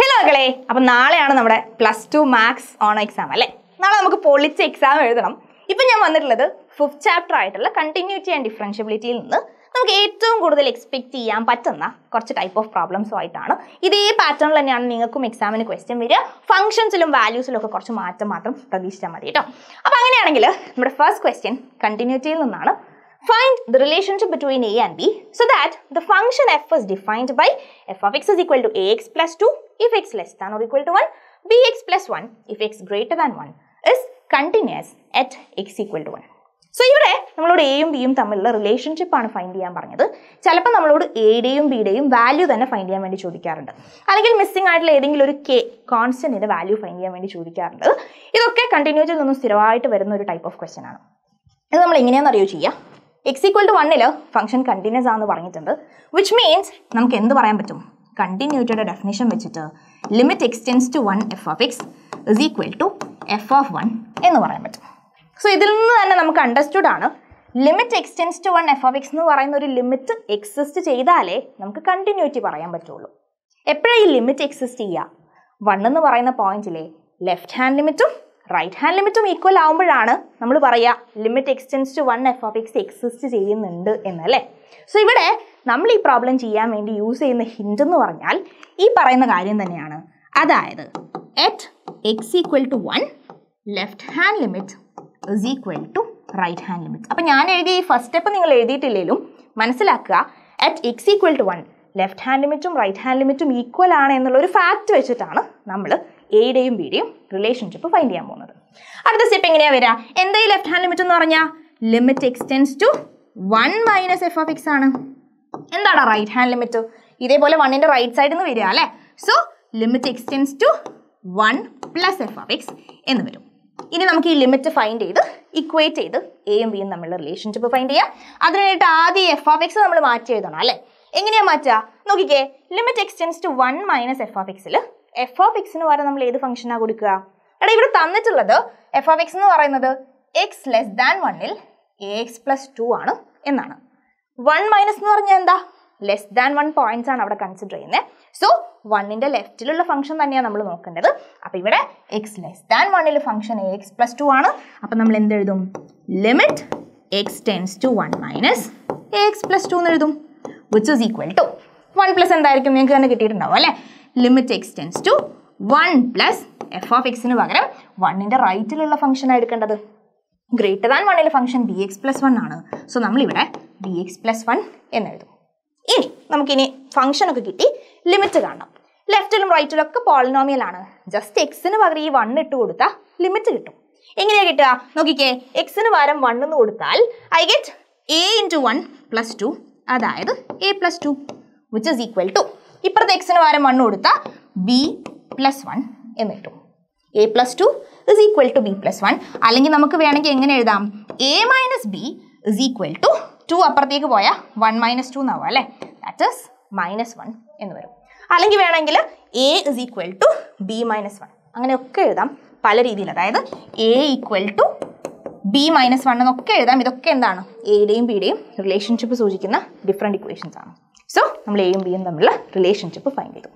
Hello മക്കളെ. അപ്പം നാളെയാണ് നമ്മുടെ plus two maths on exam അല്ലേ? നാളെ നമുക്ക് പൊളിച്ച് എക്സാം എഴുതണം. ഇപ്പം ഞാൻ വന്നിട്ടുള്ളത് ഫിഫ്ത് ചാപ്റ്റർ ആയിട്ടുള്ള കണ്ടിന്യൂറ്റി ആൻഡ് ഡിഫറൻഷ്യബിലിറ്റിയിൽ നിന്ന് നമുക്ക് ഏറ്റവും കൂടുതൽ എക്സ്പെക്ട് ചെയ്യാൻ പറ്റുന്ന കുറച്ച് ടൈപ്പ് ഓഫ് പ്രോബ്ലംസും ആയിട്ടാണ്. ഇതേ പാറ്റേണിൽ തന്നെയാണ് നിങ്ങൾക്കും എക്സാമിന് ക്വസ്റ്റ്യൻ വരിക. ഫംഗ്ഷൻസിലും വാല്യൂസിലും ഒക്കെ കുറച്ച് മാറ്റം മാത്രം പ്രതീക്ഷിച്ചാൽ മതി കേട്ടോ. അപ്പോൾ അങ്ങനെയാണെങ്കിൽ നമ്മുടെ ഫസ്റ്റ് ക്വസ്റ്റ്യൻ കണ്ടിന്യൂറ്റിയിൽ നിന്നാണ്. Find the relationship between a and b so that the function f is defined by f of x is equal to ax plus 2 if x less than or equal to 1, bx plus 1 if x greater than 1 is continuous at x equal to 1. So ഇവിടെ നമ്മളോട് എയും ബിയും തമ്മിലുള്ള relationship ആണ് find ചെയ്യാൻ പറഞ്ഞത്. ചിലപ്പോൾ നമ്മളോട് എയുടെയും ബിയുടെയും വാല്യൂ തന്നെ ഫൈൻഡ് ചെയ്യാൻ വേണ്ടി ചോദിക്കാറുണ്ട്. അല്ലെങ്കിൽ മിസ്സിംഗ് ആയിട്ടുള്ള ഏതെങ്കിലും ഒരു കെ കോൺസ്റ്റന്റിന്റെ വാല്യൂ ഫൈൻഡ് ചെയ്യാൻ വേണ്ടി ചോദിക്കാറുണ്ട്. ഇതൊക്കെ കണ്ടിന്യൂറ്റിൽ നിന്നും സ്ഥിരമായിട്ട് വരുന്ന ഒരു ടൈപ്പ് ഓഫ് ക്വസ്റ്റൻ ആണ്. ഇത് നമ്മൾ എങ്ങനെയാണെന്ന് അറിയോ ചെയ്യുക എക്സ് ഈക്വൽ ടു വണ്ണിൽ ഫംഗ്ഷൻ കണ്ടിന്യൂസ് ആണെന്ന് പറഞ്ഞിട്ടുണ്ട്. വിച്ച് മീൻസ് നമുക്ക് എന്ത് പറയാൻ പറ്റും? കണ്ടിന്യൂറ്റിയുടെ ഡെഫിനേഷൻ വെച്ചിട്ട് limit x tends to one f of x is equal to f of one എന്ന് പറയാൻ പറ്റും. സോ ഇതിൽ നിന്ന് തന്നെ നമുക്ക് അണ്ടർസ്റ്റുഡ് ആണ്. Limit x tends to one f of x എന്ന് പറയുന്ന ഒരു ലിമിറ്റ് എക്സിസ്റ്റ് ചെയ്താലേ നമുക്ക് കണ്ടിന്യൂറ്റി പറയാൻ പറ്റുള്ളൂ. എപ്പോഴാണ് ഈ ലിമിറ്റ് എക്സിസ്റ്റ് ചെയ്യുക? വൺ എന്ന് പറയുന്ന പോയിന്റിലെ ലെഫ്റ്റ് ഹാൻഡ് ലിമിറ്റും റൈറ്റ് ഹാൻഡ് ലിമിറ്റും ഈക്വൽ ആവുമ്പോഴാണ് നമ്മൾ പറയുക limit x tends to one f of x exist ചെയ്യുന്നുണ്ട് എന്നല്ലേ സോ ഇവിടെ നമ്മൾ ഈ പ്രോബ്ലം ചെയ്യാൻ വേണ്ടി യൂസ് ചെയ്യുന്ന ഹിൻഡ് എന്ന് പറഞ്ഞാൽ ഈ പറയുന്ന കാര്യം തന്നെയാണ്. അതായത് at x equal to one left hand limit is equal to right hand limit അപ്പം ഞാൻ എഴുതിയ ഈ ഫസ്റ്റ് സ്റ്റെപ്പ് നിങ്ങൾ എഴുതിയിട്ടില്ലെങ്കിലും മനസ്സിലാക്കുക at x equal to one left hand ലിമിറ്റും റൈറ്റ് ഹാൻഡ് ലിമിറ്റും ഈക്വൽ ആണ് എന്നുള്ള ഒരു ഫാക്റ്റ് വെച്ചിട്ടാണ് നമ്മൾ എയുടെയും ബിയുടെയും റിലേഷൻഷിപ്പ് ഫൈൻഡ് ചെയ്യാൻ പോകുന്നത്. അടുത്ത സ്റ്റെപ്പ് എങ്ങനെയാ വരിക? എന്താ ഈ ലെഫ്റ്റ് ഹാൻഡ് ലിമിറ്റ് എന്ന് പറഞ്ഞാൽ limit x tends to one minus f of x ആണ്. എന്താണ് റൈറ്റ് ഹാൻഡ് ലിമിറ്റ് ഇതേപോലെ വണ്ണിന്റെ റൈറ്റ് സൈഡിൽ നിന്ന് വരിക അല്ലേ? So limit x tends to one plus f of x എന്ന് വരും. ഇനി നമുക്ക് ഈ ലിമിറ്റ് ഫൈൻഡ് ചെയ്ത് ഇക്വേറ്റ് ചെയ്ത് എയും ബിയും തമ്മിലുള്ള റിലേഷൻഷിപ്പ് ഫൈൻഡ് ചെയ്യാം. അതിനായിട്ട് ആദ്യം എഫ് ഓഫ് എക്സ് നമ്മൾ മാറ്റി എഴുതണം അല്ലേ? എങ്ങനെയാ മാറ്റുക? നോക്കിക്കേ limit x tends to one minus f of എക്സിൽ എഫ് ഓഫ് എക്സിന് പകരം നമ്മൾ ഏത് ഫംഗ്ഷനാണ് കൊടുക്കുക? എടാ ഇവിടെ തന്നിട്ടുള്ളത് എഫ് ഓഫ് എക്സ് എന്ന് പറയുന്നത് എക്സ് ലെസ് ദാൻ വണ്ണിൽ എ എക്സ് പ്ലസ് ടു ആണ് എന്നാണ്. വൺ മൈനസ് എന്ന് പറഞ്ഞാൽ എന്താ? ലെസ് ദാൻ വൺ പോയിന്റ്സ് ആണ് അവിടെ കൺസിഡർ ചെയ്യുന്നത് സോ വണ്ണിന്റെ ലെഫ്റ്റിലുള്ള ഫംഗ്ഷൻ തന്നെയാണ് നമ്മൾ നോക്കേണ്ടത്. അപ്പൊ ഇവിടെ എക്സ് ലെസ് ദാൻ വണ്ണിൽ function a x plus two ആണ്. അപ്പൊ നമ്മൾ എന്ത് എഴുതും? Limit x tends to one minus a x plus two എന്ന് എഴുതും. Which is equal to one plus എന്തായിരിക്കും? നിങ്ങൾക്ക് തന്നെ കിട്ടിയിട്ടുണ്ടാവും അല്ലേ? Limit x tends to one plus f of എക്സിന് പകരം വണ്ണിന്റെ റൈറ്റിലുള്ള ഫംഗ്ഷൻ എടുക്കേണ്ടത്. ഗ്രേറ്റർ ദാൻ വണ്ണിലെ function b x plus one ആണ്. സോ നമ്മളിവിടെ ബി എക്സ് പ്ലസ് വൺ എന്നെഴുതും ഇനി നമുക്കിനി ഫംഗ്ഷൻ ഒക്കെ കിട്ടി ലിമിറ്റ് കാണണം. ലെഫ്റ്റിലും റൈറ്റിലും ഒക്കെ പോളിനോമിയൽ ആണ്. ജസ്റ്റ് എക്സിന് പകരം ഈ വണ്ണ് ഇട്ട് കൊടുത്താൽ ലിമിറ്റ് കിട്ടും. എങ്ങനെയാണ് കിട്ടുക? നോക്കിക്കേ എക്സിന് പകരം വണ് എന്ന് കൊടുത്താൽ I get a into one plus two അതായത് a plus two which is equal to ഇപ്പുറത്തെ എക്സിന് പകരം വൺ കൊടുത്ത ബി പ്ലസ് വൺ എന്ന് കിട്ടും. A plus two is equal to b plus one അല്ലെങ്കിൽ നമുക്ക് വേണമെങ്കിൽ എങ്ങനെ എഴുതാം? A minus b is equal to two അപ്പുറത്തേക്ക് പോയാൽ വൺ മൈനസ് ടു എന്നാവുക അല്ലേ? ദാറ്റ് ഇസ് മൈനസ് വൺ എന്ന് വരും. അല്ലെങ്കിൽ വേണമെങ്കിൽ a is equal to b minus one അങ്ങനെയൊക്കെ എഴുതാം. പല രീതിയിൽ. അതായത് a equal to b minus one എന്നൊക്കെ എഴുതാം. ഇതൊക്കെ എന്താണ്? എയുടെയും ബിയുടെയും റിലേഷൻഷിപ്പ് സൂചിക്കുന്ന ഡിഫറെന്റ് ഇക്വേഷൻസ് ആണ്. സോ നമ്മൾ എയും ബിയും തമ്മിലുള്ള റിലേഷൻഷിപ്പ് ഫൈൻഡ് ചെയ്തു.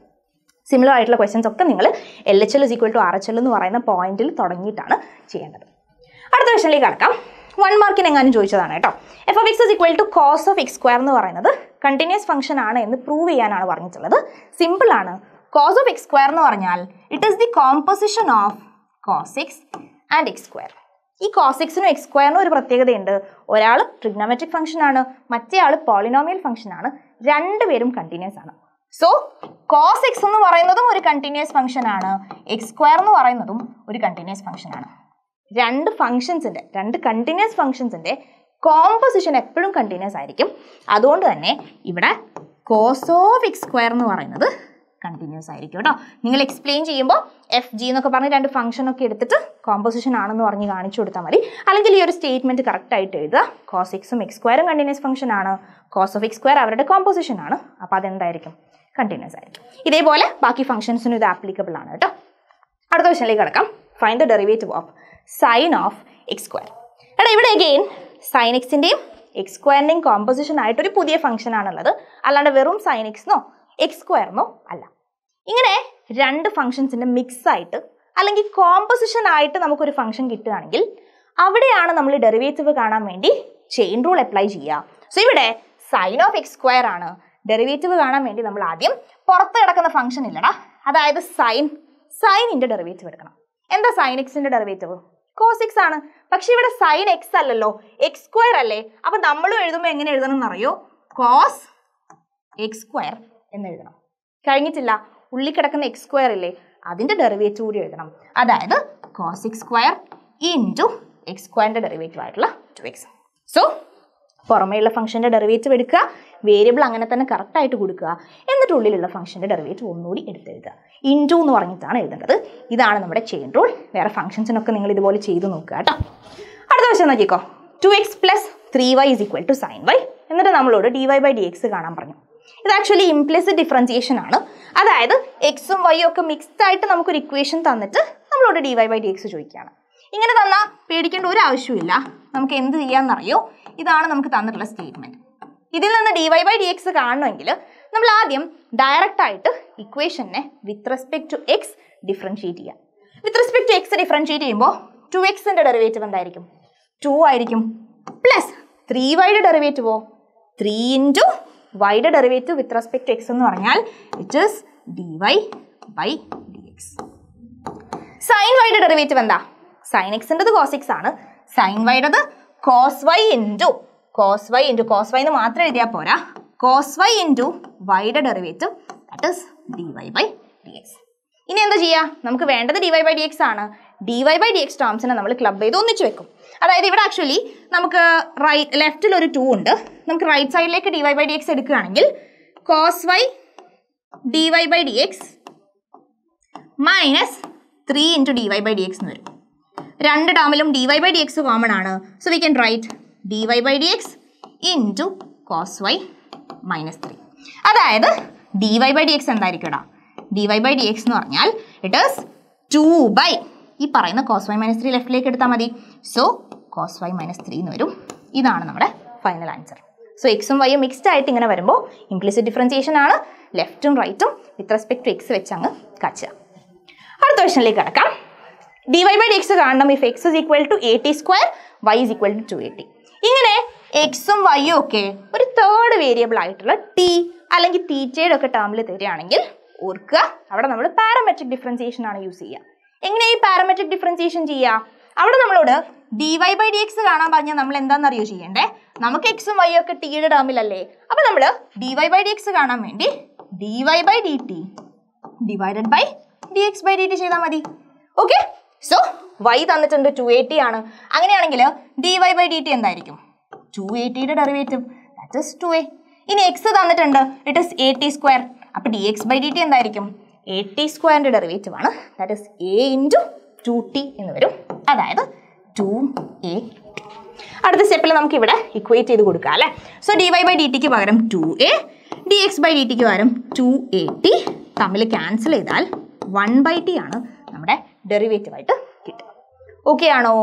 സിമിലർ ആയിട്ടുള്ള ക്വസ്റ്റ്യൻസ് ഒക്കെ നിങ്ങൾ L H L is equal to R H L എന്ന് പറയുന്ന പോയിന്റിൽ തുടങ്ങിയിട്ടാണ് ചെയ്യേണ്ടത്. അടുത്ത ക്വസ്റ്റനിലേക്ക് കടക്കാം. വൺ മാർക്കിന് എങ്ങാനും ചോദിച്ചതാണ് കേട്ടോ. F of x is equal to cos of x square എന്ന് പറയുന്നത് കണ്ടിന്യൂസ് ഫംഗ്ഷൻ ആണ് എന്ന് പ്രൂവ് ചെയ്യാനാണ് പറഞ്ഞിട്ടുള്ളത്. സിമ്പിൾ ആണ്. കോസ് ഓഫ് എക്സ് സ്ക്വയർ എന്ന് പറഞ്ഞാൽ it is the composition of cos x and x square ഈ കോസ് എക്സിനും എക്സ് സ്ക്വയറിനും ഒരു പ്രത്യേകതയുണ്ട്. ഒരാൾ ട്രിഗ്നോമെട്രിക് ഫംഗ്ഷൻ ആണ് മറ്റേ ആൾ പോളിനോമിയൽ ഫംഗ്ഷൻ ആണ്. രണ്ടുപേരും കണ്ടിന്യൂസ് ആണ്. സോ കോസ് എക്സ് എന്ന് പറയുന്നതും ഒരു കണ്ടിന്യൂസ് ഫംഗ്ഷൻ ആണ്. എക്സ് സ്ക്വയർ എന്ന് പറയുന്നതും ഒരു കണ്ടിന്യൂസ് ഫംഗ്ഷൻ ആണ്. രണ്ട് ഫംഗ്ഷൻസിന്റെ രണ്ട് കണ്ടിന്യൂസ് ഫംഗ്ഷൻസിന്റെ കോമ്പോസിഷൻ എപ്പോഴും കണ്ടിന്യൂസ് ആയിരിക്കും. അതുകൊണ്ട് തന്നെ ഇവിടെ കോസ് ഓഫ് എക്സ് സ്ക്വയർ എന്ന് പറയുന്നത് കണ്ടിന്യൂസ് ആയിരിക്കും കേട്ടോ. നിങ്ങൾ എക്സ്പ്ലെയിൻ ചെയ്യുമ്പോൾ എഫ് ജി എന്നൊക്കെ പറഞ്ഞ് രണ്ട് ഫംഗ്ഷൻ ഒക്കെ എടുത്തിട്ട് കോമ്പോസിഷൻ ആണെന്ന് പറഞ്ഞ് കാണിച്ചു കൊടുത്താൽ മതി. അല്ലെങ്കിൽ ഈ ഒരു സ്റ്റേറ്റ്മെന്റ് കറക്റ്റ് ആയിട്ട് എഴുതുക. കോസ് എക്സും എക്സ് സ്ക്വയറും കണ്ടിന്യൂസ് ഫംഗ്ഷൻ ആണ്. കോസ് ഓഫ് എക്സ് സ്ക്വയർ അവരുടെ കോമ്പോസിഷൻ ആണ്. അപ്പോൾ അതെന്തായിരിക്കും? കണ്ടിന്യൂസ് ആയിരിക്കും. ഇതേപോലെ ബാക്കി ഫംഗ്ഷൻസിനും ഇത് ആപ്ലിക്കബിൾ ആണ് കേട്ടോ. അടുത്ത ക്വസ്റ്റനിലേക്ക് കിടക്കാം. Find the derivative of sine of x square എടാ ഇവിടെ അഗെയിൻ സൈൻ എക്സിന്റെയും എക്സ് സ്ക്വയറിന്റെയും കോമ്പോസിഷൻ ആയിട്ടൊരു പുതിയ ഫംഗ്ഷൻ ആണുള്ളത്. അല്ലാണ്ട് വെറും സൈൻ എക്സ്ന്നോ എക്സ് സ്ക്വയറിനോ അല്ല. ഇങ്ങനെ രണ്ട് ഫംഗ്ഷൻസിന്റെ മിക്സ് ആയിട്ട് അല്ലെങ്കിൽ കോമ്പസിഷൻ ആയിട്ട് നമുക്കൊരു ഫംഗ്ഷൻ കിട്ടുകയാണെങ്കിൽ അവിടെയാണ് നമ്മൾ ഡെറിവേറ്റീവ് കാണാൻ വേണ്ടി ചെയിൻ റൂൾ അപ്ലൈ ചെയ്യുക. സോ ഇവിടെ സൈൻ ഓഫ് എക്സ് സ്ക്വയർ ആണ് ഡെറിവേറ്റീവ് കാണാൻ വേണ്ടി നമ്മൾ ആദ്യം പുറത്ത് കിടക്കുന്ന ഫംഗ്ഷൻ ഇല്ലടാ. അതായത് സൈൻ സൈനിന്റെ ഡെറിവേറ്റീവ് എടുക്കണം. എന്താ സൈൻ എക്സിന്റെ ഡെറിവേറ്റീവ് കോസ് എക്സ് ആണ്. പക്ഷെ ഇവിടെ സൈൻ എക്സ് അല്ലല്ലോ. എക്സ് സ്ക്വയർ അല്ലേ? അപ്പൊ നമ്മൾ എഴുതുമ്പോൾ എങ്ങനെ എഴുതണം എന്നറിയോ? കോസ് എക്സ് സ്ക്വയർ എന്ന് എഴുതണം. കഴിഞ്ഞിട്ടില്ല. ഉള്ളിൽ കിടക്കുന്ന എക്സ് സ്ക്വയർ ഇല്ലേ അതിന്റെ ഡെറിവേറ്റീവ് കൂടി എഴുതണം. അതായത് cos x square into x സ്ക്വയറിന്റെ ഡെറിവേറ്റീവ് ആയിട്ടുള്ള ടു എക്സ് സോ പുറമേയുള്ള ഫംഗ്ഷന്റെ ഡെറിവേറ്റീവ് എടുക്കുക. വേരിയബിൾ അങ്ങനെ തന്നെ കറക്റ്റ് ആയിട്ട് കൊടുക്കുക. എന്നിട്ട് ഉള്ളിലുള്ള ഫംഗ്ഷന്റെ ഡെറിവേറ്റീവ് ഒന്നുകൂടി എടുത്തെഴുതുക. ഇന്റു എന്ന് പറഞ്ഞിട്ടാണ് എഴുതേണ്ടത്. ഇതാണ് നമ്മുടെ ചെയിൻ റൂൾ വേറെ ഫംഗ്ഷൻസിനൊക്കെ നിങ്ങൾ ഇതുപോലെ ചെയ്ത് നോക്കുക കേട്ടോ. അടുത്ത വശം നോക്കിക്കോ. Two x plus three y is equal to sine y എന്നിട്ട് നമ്മളോട് d y by d x കാണാൻ പറഞ്ഞു. ഇത് ആക്ച്വലി ഇംപ്ലിസിറ്റ് ഡിഫറൻസിയേഷൻ ആണ്. അതായത് എക്സും വൈ ഒക്കെ മിക്സ്ഡ് ആയിട്ട് നമുക്കൊരു ഇക്വേഷൻ തന്നിട്ട് നമ്മളോട് d y by d x ചോദിക്കുകയാണ്. ഇങ്ങനെ തന്നാൽ പേടിക്കേണ്ട ഒരു ആവശ്യമില്ല നമുക്ക് എന്ത് ചെയ്യാമെന്നറിയോ ഇതാണ് നമുക്ക് തന്നിട്ടുള്ള സ്റ്റേറ്റ്മെന്റ് ഇതിൽ നിന്ന് d y by d x കാണണമെങ്കിൽ നമ്മൾ ആദ്യം ഡയറക്റ്റ് ആയിട്ട് ഇക്വേഷനെ with respect to x differentiate ചെയ്യാം. With respect to x differentiate ചെയ്യുമ്പോൾ ടു എക്സിന്റെ ഡെറിവേറ്റീവ് എന്തായിരിക്കും? ടു ആയിരിക്കും. പ്ലസ് ത്രീ വൈയുടെ ഡെറിവേറ്റീവോ ത്രീ ഇന്റു വൈയുടെ derivative with respect to x എന്ന് പറഞ്ഞാൽ it is d y by d x sine വൈയുടെ ഡെറിവേറ്റീവ് എന്താ സൈൻ എക്സിന്റെത് കോസ് എക്സ് ആണ്. Sine വൈയുടേത് cos y into cos y into cos y എന്ന് മാത്രം എഴുതിയാൽ പോരാ. കോസ് വൈ ഇന്റു വൈയുടെ derivative that is d y by d x ഇനി എന്താ ചെയ്യുക നമുക്ക് വേണ്ടത് d y by d x ആണ്. D y by d x ടേംസിനെ നമ്മൾ ക്ലബ് ചെയ്ത് ഒന്നിച്ച് വെക്കും. അതായത് ഇവിടെ ആക്ച്വലി നമുക്ക് റൈറ്റ് ലെഫ്റ്റിൽ ഒരു ടു ഉണ്ട്. നമുക്ക് റൈറ്റ് സൈഡിലേക്ക് d y by d x എടുക്കുകയാണെങ്കിൽ cos y d y by d x minus three into d y by d x എന്ന് വരും. രണ്ട് ടേമിലും d y by d x common ആണ്. So we can write d y by d x into cos y minus three അതായത് d y by d x എന്തായിരിക്കും d y by d x എന്ന് പറഞ്ഞാൽ it is to by ഈ പറയുന്ന cos y minus three ലെഫ്റ്റിലേക്ക് എടുത്താൽ മതി. So cos y minus three എന്ന് വരും. ഇതാണ് നമ്മുടെ ഫൈനൽ ആൻസർ സോ എക്സും വൈയും മിക്സ്ഡ് ആയിട്ട് ഇങ്ങനെ വരുമ്പോൾ ഇംപ്ലിസിറ്റ് ഡിഫറൻസിയേഷൻ ആണ്. ലെഫ്റ്റും റൈറ്റും വിത്ത് റെസ്പെക്ട് ടു എക്സ് വെച്ച് അങ്ങ് കച്ച അടുത്ത ക്വസ്റ്റനിലേക്ക് കിടക്കാം. D y by d x കാണണം. If x is equal to a t square y is equal to two a t ഇങ്ങനെ എക്സും വൈയും ഒക്കെ ഒരു തേർഡ് വേരിയബിൾ ആയിട്ടുള്ള ടി അല്ലെങ്കിൽ തീറ്റയുടെ ഒക്കെ ടേമിൽ തരികയാണെങ്കിൽ ഓർക്കുക അവിടെ നമ്മൾ പാരമെട്രിക് ഡിഫറൻസിയേഷൻ ആണ് യൂസ് ചെയ്യുക. എങ്ങനെ ഈ പാരമെട്രിക് ഡിഫറൻസിയേഷൻ ചെയ്യുക അവിടെ നമ്മളോട് d y by d x കാണാൻ പറഞ്ഞാൽ നമ്മൾ എന്താണെന്നറിയോ ചെയ്യേണ്ടേ? നമുക്ക് എക്സും വൈ ഒക്കെ ടിയുടെ ടേമിലല്ലേ അപ്പോൾ നമ്മൾ d y by d x കാണാൻ വേണ്ടി d y by d t divided by d x by d t ചെയ്താൽ മതി. ഓക്കെ സോ വൈ തന്നിട്ടുണ്ട് ടു എയ്റ്റി ആണ്. അങ്ങനെയാണെങ്കിൽ D Y by D T എന്തായിരിക്കും two എയ്റ്റിയുടെ derivative that is two a ഇനി x തന്നിട്ടുണ്ട്. It is a t square അപ്പോൾ d x by d t എന്തായിരിക്കും? എ ടി സ്ക്വയറിന്റെ ഡെറിവേറ്റീവ് ആണ്. That is a into two t എന്ന് വരും. അതായത് ടു എ അടുത്ത സ്റ്റെപ്പിൽ നമുക്ക് ഇവിടെ ഇക്വേറ്റ് ചെയ്ത് കൊടുക്കാം അല്ലേ? So d y by d tick പകരം two a d x by d tick പകരം ടു എ ടി തമ്മിൽ ക്യാൻസൽ ചെയ്താൽ വൺ ബൈ ടി ആണ് നമ്മുടെ ഡെറിവേറ്റീവായിട്ട് കിട്ടുക. ഓക്കെ ആണോ?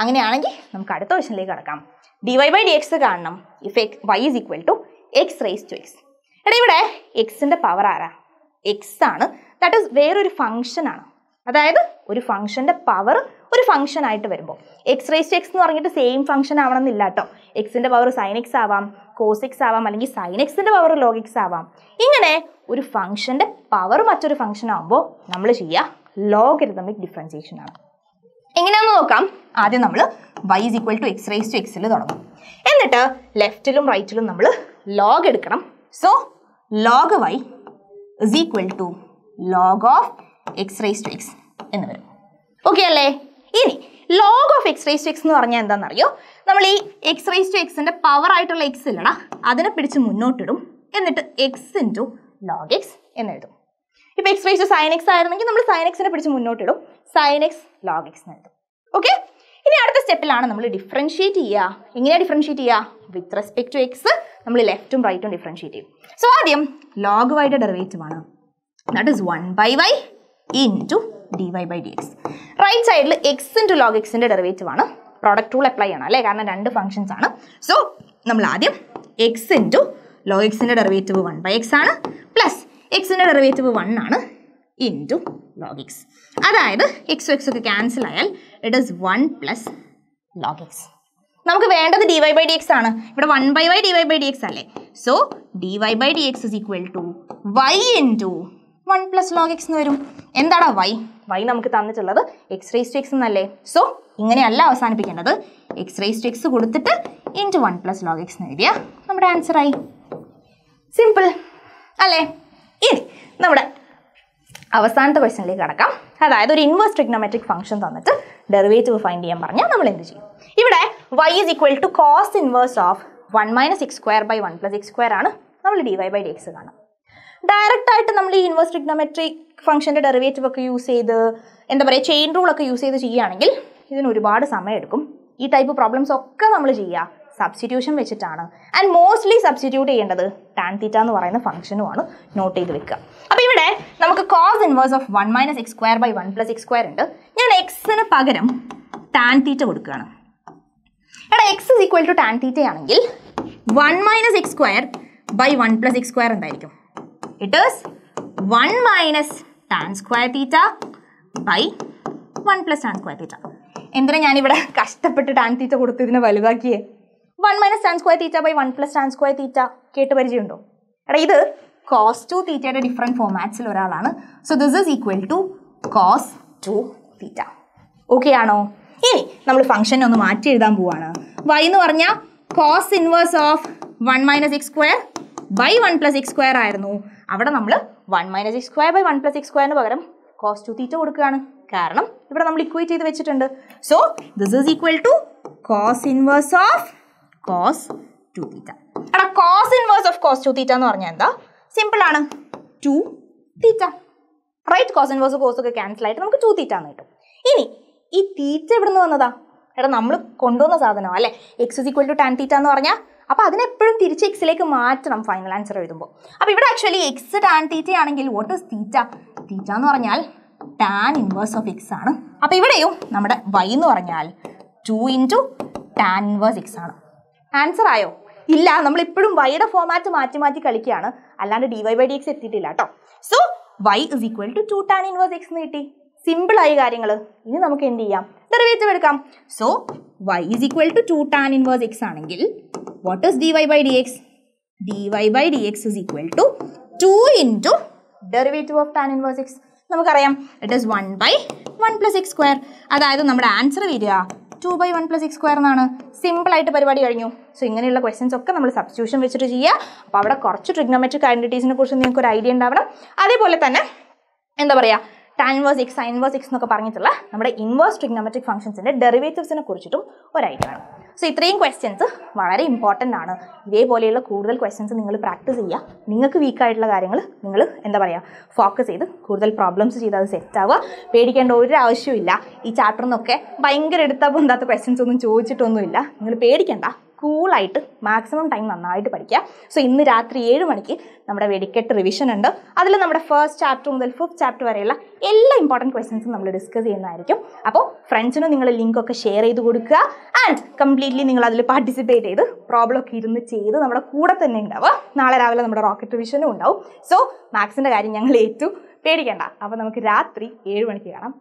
അങ്ങനെയാണെങ്കിൽ നമുക്ക് അടുത്ത ക്വസ്റ്റനിലേക്ക് കടക്കാം. D y by d x കാണണം. If x y is equal to x raise to x എടാ ഇവിടെ എക്സിന്റെ പവർ ആരാ? എക്സ് ആണ്. ദാറ്റ് ഈസ് വേറൊരു ഫംഗ്ഷൻ ആണ്. അതായത് ഒരു ഫംഗ്ഷന്റെ പവർ ഒരു ഫംഗ്ഷൻ ആയിട്ട് വരുമ്പോൾ എക്സ് റേസ് ടു എക്സ് എന്ന് പറഞ്ഞിട്ട് സെയിം ഫംഗ്ഷൻ ആവണമെന്നില്ല കേട്ടോ എക്സിന്റെ പവർ സൈൻ എക്സ് ആവാം കോസ് എക്സ് ആവാം അല്ലെങ്കിൽ സൈൻ എക്സിന്റെ പവർ ലോഗ് എക്സ് ആവാം. ഇങ്ങനെ ഒരു ഫംഗ്ഷന്റെ പവർ മറ്റൊരു ഫംഗ്ഷൻ ആവുമ്പോൾ നമ്മൾ ചെയ്യുക ലോഗരിതമിക് ഡിഫറൻസിയേഷൻ ആണ്. എങ്ങനെയാണെന്ന് നോക്കാം. ആദ്യം നമ്മൾ y is equal to x raise to എക്സിൽ തുടങ്ങും. എന്നിട്ട് ലെഫ്റ്റിലും റൈറ്റിലും നമ്മൾ ലോഗ് എടുക്കണം. So log y is equal to log of x raise to x എന്ന് വരും. ഓക്കെ അല്ലേ? ഇനി log of x raise to x എന്ന് പറഞ്ഞാൽ എന്താണെന്നറിയോ? നമ്മൾ ഈ എക്സ് റേസ് ടു എക്സിന്റെ പവർ ആയിട്ടുള്ള എക്സ് ഇല്ലടാ അതിനെ പിടിച്ച് മുന്നോട്ടിടും. എന്നിട്ട് എക്സ് ഇന്റു ലോഗ് എക്സ് എന്നെഴുതും ഇപ്പൊ x raise to sine x ആയിരുന്നെങ്കിൽ നമ്മൾ സൈൻ എക്സിനെ പിടിച്ച് മുന്നോട്ടിടും. സൈൻ എക്സ് ലോഗ് എക്സ് എഴുതും. ഓക്കെ ഇനി അടുത്ത സ്റ്റെപ്പിലാണ് നമ്മൾ ഡിഫറൻഷിയേറ്റ് ചെയ്യുക. എങ്ങനെയാണ് ഡിഫറൻഷിയേറ്റ് ചെയ്യുക? വിത്ത് റെസ്പെക്ട് ടു എക്സ് നമ്മൾ ലെഫ്റ്റും റൈറ്റും ഡിഫറൻഷിയേറ്റ് ചെയ്യും. സോ ആദ്യം ലോഗ് വൈഡ് ഡെറിവേറ്റീവ് ആണ്. That is one by y into d y by d x right സൈഡിൽ എക്സ് ഇന്റു ലോഗ് എക്സിന്റെ ഡെറിവേറ്റീവ് ആണ്. പ്രോഡക്റ്റ് റൂൾ അപ്ലൈ ചെയ്യണം അല്ലേ? കാരണം രണ്ട് ഫംഗ്ഷൻസ് ആണ്. സോ നമ്മൾ ആദ്യം എക്സ് ഇന്റു ലോഗ് എക്സിന്റെ ഡെറിവേറ്റീവ് വൺ ബൈ എക്സ് ആണ്. പ്ലസ് എക്സിന്റെ ഡെറിവേറ്റീവ് വൺ ആണ് ഇന്റു ലോഗ് എക്സ് അതായത് എക്സ് എക്സ് ഒക്കെ ക്യാൻസൽ ആയാൽ it is one plus log x നമുക്ക് വേണ്ടത് d y by d x ആണ്. ഇവിടെ one by y d y by d x അല്ലേ? So d y by d x is equal to y into one plus log x എന്ന് വരും. എന്താടാ y y നമുക്ക് തന്നിട്ടുള്ളത് എക്സ് റേസ് ടു എക്സ് എന്നല്ലേ? So ഇങ്ങനെയല്ല അവസാനിപ്പിക്കേണ്ടത്. എക്സ് റേസ് ടു എക്സ് കൊടുത്തിട്ട് into one plus log x എന്ന് എഴുതിയാൽ നമ്മുടെ ആൻസർ ആയി. സിമ്പിൾ അല്ലേ? ഇനി നമ്മുടെ അവസാനത്തെ ക്വസ്റ്റനിലേക്ക് കടക്കാം. അതായത് ഒരു ഇൻവേഴ്സ് ട്രിഗ്നോമെട്രിക് ഫംഗ്ഷൻ തന്നിട്ട് ഡെറിവേറ്റീവ് ഫൈൻഡ് ചെയ്യാൻ പറഞ്ഞാൽ നമ്മൾ എന്ത് ചെയ്യും? ഇവിടെ y is equal to cos inverse of one minus x square by one plus x square ആണ്. നമ്മൾ d y by d x കാണാം. ഡയറക്റ്റ് ആയിട്ട് നമ്മൾ ഈ ഇൻവേഴ്സ് ട്രിഗ്നോമെട്രിക് ഫംഗ്ഷന്റെ ഡെറിവേറ്റീവ് ഒക്കെ യൂസ് ചെയ്ത് എന്താ പറയുക ചെയിൻ റൂൾ ഒക്കെ യൂസ് ചെയ്ത് ചെയ്യുകയാണെങ്കിൽ ഇതിന് ഒരുപാട് സമയം എടുക്കും. ഈ ടൈപ്പ് പ്രോബ്ലംസ് ഒക്കെ നമ്മൾ ചെയ്യുക. സബ്സ്റ്റിറ്റ്യൂഷൻ വെച്ചിട്ടാണ്. ആൻഡ് മോസ്റ്റ്ലി സബ്സ്റ്റിറ്റ്യൂട്ട് ചെയ്യേണ്ടത് ടാൻ തീറ്റ എന്ന് പറയുന്ന ഫംഗ്ഷനുമാണ് നോട്ട് ചെയ്ത് വെക്കുക. അപ്പോൾ ഇവിടെ നമുക്ക് cos inverse of one minus x square by one plus x square ഉണ്ട്. ഞാൻ എക്സിന് പകരം ടാൻ തീറ്റ കൊടുക്കുകയാണ്. എടാ x is equal to tan theta ആണെങ്കിൽ one minus x square by one plus x square എന്തായിരിക്കും? It is one minus tan square theta by one plus tan square theta എന്തിനാ ഞാനിവിടെ കഷ്ടപ്പെട്ട് ടാൻ തീറ്റ കൊടുത്ത് ഇതിനെ വലുതാക്കിയേ? One minus tan square theta by one plus tan square theta കേട്ട് പരിചയമുണ്ടോ? എടാ ഇത് കോസ് ടു തീറ്റയുടെ ഡിഫറെന്റ് ഫോമാറ്റ്സിൽ ഒരാളാണ്. So this is equal to cos two theta okay ആണോ? ഇനി നമ്മൾ ഫംഗ്ഷൻ ഒന്ന് മാറ്റി എഴുതാൻ പോവാണ്. വൈ എന്ന് പറഞ്ഞാൽ cos inverse of one minus x square by one plus x square ആയിരുന്നു. അവിടെ നമ്മൾ one minus x square by one plus x സ്ക്വയറിന് പകരം കോസ് ടു തീറ്റ കൊടുക്കുകയാണ്. കാരണം ഇവിടെ നമ്മൾ ഇക്വേറ്റ് ചെയ്ത് വെച്ചിട്ടുണ്ട്. So this is equal to cos inverse of cos two theta എടാ cos inverse of cos two theta എന്ന് പറഞ്ഞാൽ എന്താ? സിമ്പിൾ ആണ്. Two theta right cos inverse cos ഒക്കെ ക്യാൻസൽ ആയിട്ട് നമുക്ക് ടു തീറ്റ എന്ന് കിട്ടും. ഇനി ഈ തീറ്റ ഇവിടെ നിന്ന് വന്നതാ? എടാ നമ്മൾ കൊണ്ടുവന്ന സാധനം അല്ലേ? X is equal to tan theta എന്ന് പറഞ്ഞാൽ അപ്പോൾ അതിനെപ്പോഴും തിരിച്ച് എക്സിലേക്ക് മാറ്റണം ഫൈനൽ ആൻസർ എഴുതുമ്പോൾ അപ്പോൾ ഇവിടെ ആക്ച്വലി എക്സ് ടാൻ തീറ്റ ആണെങ്കിൽ വോട്ട് ഇസ് തീറ്റ തീറ്റ എന്ന് പറഞ്ഞാൽ ടാൻ ഇൻവേഴ്സ് ഓഫ് എക്സ് ആണ്. അപ്പോൾ ഇവിടെയും നമ്മുടെ വൈ എന്ന് പറഞ്ഞാൽ two into tan inverse x ആണ്. ആൻസർ ആയോ? ഇല്ല നമ്മൾ ഇപ്പോഴും വൈയുടെ ഫോമാറ്റ് മാറ്റി മാറ്റി കളിക്കുകയാണ്. അല്ലാണ്ട് d y by d x എത്തിയിട്ടില്ല കേട്ടോ so y is equal to two tan inverse x എന്ന് കിട്ടി. സിമ്പിൾ ആയി കാര്യങ്ങൾ. ഇനി നമുക്ക് എന്ത് ചെയ്യാം? ഡെറിവേറ്റീവ് എടുക്കാം. So y is equal to two tan inverse x ആണെങ്കിൽ by d x d y by d x is equal to two into derivative of tan inverse x നമുക്കറിയാം it is one by one plus x square അതായത് നമ്മുടെ answer വരിക two by one plus x square എന്നാണ്. സിമ്പിളായിട്ട് പരിപാടി കഴിഞ്ഞു. So ഇങ്ങനെയുള്ള questions ഒക്കെ നമ്മൾ സബ്സ്റ്റിറ്റ്യൂഷൻ വെച്ചിട്ട് ചെയ്യുക. അപ്പോൾ അവിടെ കുറച്ച് ട്രിഗ്നോമെട്രിക് ഐഡന്റിറ്റീസിനെ കുറിച്ച് നിങ്ങൾക്ക് ഒരു ഐഡിയ ഉണ്ടാവണം. അതേപോലെ തന്നെ എന്താ പറയുക tan inverse x sine inverse x എന്നൊക്കെ പറഞ്ഞിട്ടുള്ള നമ്മുടെ ഇൻവേഴ്സ് ട്രിഗ്നോമെട്രിക് ഫംഗ്ഷൻസിന്റെ ഡെറിവേറ്റീവ്സിനെ കുറിച്ചിട്ടും ഒരു ഐഡിയ വേണം. സോ ഇത്രയും ക്വസ്റ്റ്യൻസ് വളരെ ഇമ്പോർട്ടന്റ് ആണ്. ഇതേപോലെയുള്ള കൂടുതൽ ക്വസ്റ്റ്യൻസ് നിങ്ങൾ പ്രാക്ടീസ് ചെയ്യുക. നിങ്ങൾക്ക് വീക്കായിട്ടുള്ള കാര്യങ്ങൾ നിങ്ങൾ എന്താ പറയുക ഫോക്കസ് ചെയ്ത് കൂടുതൽ പ്രോബ്ലംസ് ചെയ്ത് അത് സെറ്റ് ആവുക. പേടിക്കേണ്ട ഒരു ആവശ്യമില്ല ഈ ചാപ്റ്ററിൽ നിന്നൊക്കെ ഭയങ്കര എടുത്താൽ പൊന്താത്ത ക്വസ്റ്റ്യൻസ് ഒന്നും ചോദിച്ചിട്ടൊന്നുമില്ല. നിങ്ങൾ പേടിക്കേണ്ട. കൂളായിട്ട് മാക്സിമം ടൈം നന്നായിട്ട് പഠിക്കുക. സോ ഇന്ന് രാത്രി ഏഴ് മണിക്ക് നമ്മുടെ വെടിക്കെട്ട് റിവിഷൻ ഉണ്ട്. അതിൽ നമ്മുടെ ഫസ്റ്റ് ചാപ്റ്റർ മുതൽ ഫിഫ്ത്ത് ചാപ്റ്റർ വരെയുള്ള എല്ലാ ഇമ്പോർട്ടന്റ് ക്വസ്റ്റ്യൻസും നമ്മൾ ഡിസ്കസ് ചെയ്യുന്നതായിരിക്കും. അപ്പോൾ ഫ്രണ്ട്സിനും നിങ്ങൾ ലിങ്കൊക്കെ ഷെയർ ചെയ്ത് കൊടുക്കുക. ആൻഡ് കംപ്ലീറ്റ്ലി നിങ്ങൾ അതിൽ പാർട്ടിസിപ്പേറ്റ് ചെയ്ത് പ്രോബ്ലം ഒക്കെ ഇരുന്ന് ചെയ്ത് നമ്മുടെ കൂടെ തന്നെ ഉണ്ടാവുക. നാളെ രാവിലെ നമ്മുടെ റോക്കറ്റ് റിവിഷനും ഉണ്ടാവും. സോ മാത്സിന്റെ കാര്യം ഞങ്ങൾ ഏറ്റു പേടിക്കേണ്ട. അപ്പോൾ നമുക്ക് രാത്രി ഏഴ് മണിക്ക് കാണാം.